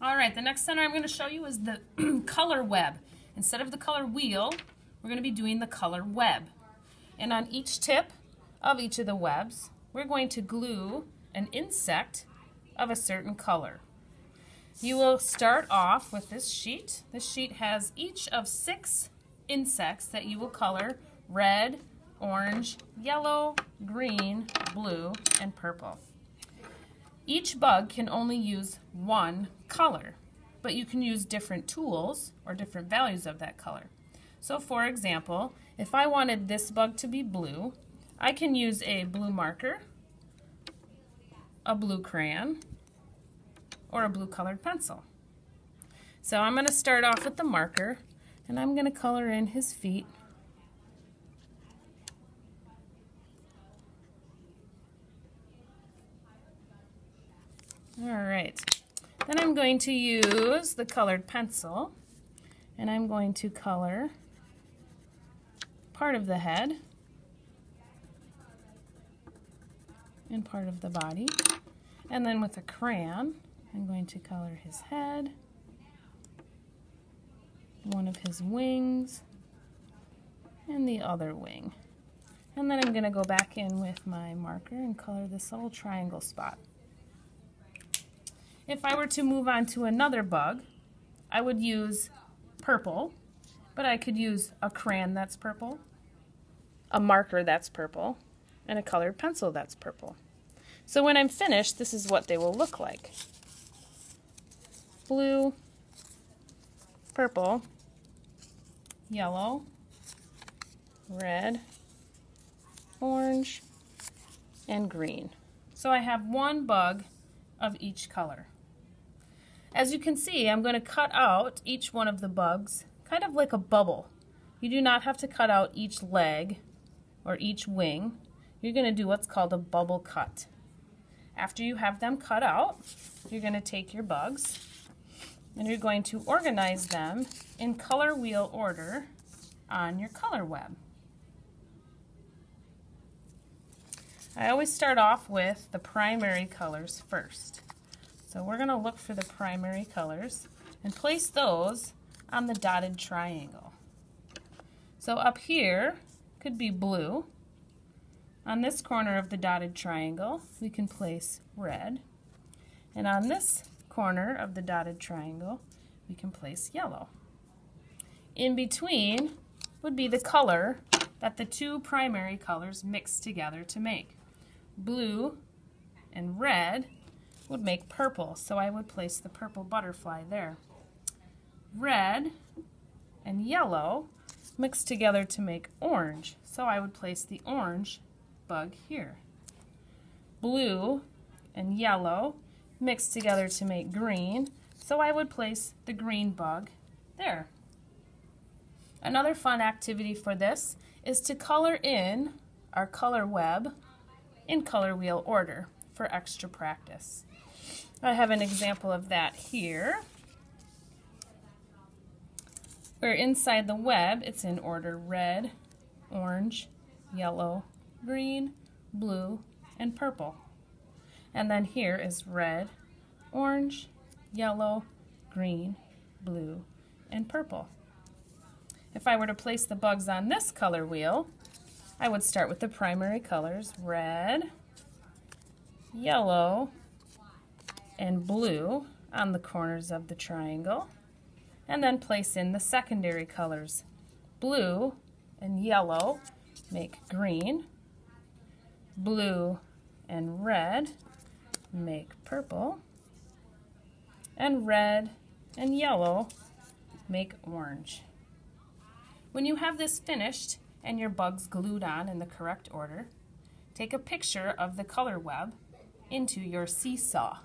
All right, the next center I'm going to show you is the color web. Instead of the color wheel, we're going to be doing the color web. And on each tip of each of the webs, we're going to glue an insect of a certain color. You will start off with this sheet. This sheet has each of six insects that you will color red, orange, yellow, green, blue, and purple. Each bug can only use one color, but you can use different tools or different values of that color. So for example, if I wanted this bug to be blue, I can use a blue marker, a blue crayon, or a blue colored pencil. So I'm going to start off with the marker and I'm going to color in his feet All right, then I'm going to use the colored pencil and I'm going to color part of the head and part of the body. And then with a crayon, I'm going to color his head, one of his wings, and the other wing. And then I'm going to go back in with my marker and color this little triangle spot. If I were to move on to another bug, I would use purple, but I could use a crayon that's purple, a marker that's purple, and a colored pencil that's purple. So when I'm finished, this is what they will look like. Blue, purple, yellow, red, orange, and green. So I have one bug of each color. As you can see, I'm going to cut out each one of the bugs, kind of like a bubble. You do not have to cut out each leg or each wing. You're going to do what's called a bubble cut. After you have them cut out, you're going to take your bugs and you're going to organize them in color wheel order on your color web. I always start off with the primary colors first. So we're going to look for the primary colors and place those on the dotted triangle. So up here could be blue. On this corner of the dotted triangle, we can place red. And on this corner of the dotted triangle, we can place yellow. In between would be the color that the two primary colors mix together to make. Blue and red would make purple, so I would place the purple butterfly there. Red and yellow mixed together to make orange, so I would place the orange bug here. Blue and yellow mixed together to make green, so I would place the green bug there. Another fun activity for this is to color in our color web in color wheel order for extra practice. I have an example of that here. Where inside the web, it's in order red, orange, yellow, green, blue, and purple. And then here is red, orange, yellow, green, blue, and purple. If I were to place the bugs on this color wheel, I would start with the primary colors, red, yellow, and blue on the corners of the triangle and then place in the secondary colors. Blue and yellow make green, blue and red make purple, and red and yellow make orange. When you have this finished and your bugs glued on in the correct order, take a picture of the color web into your Seesaw.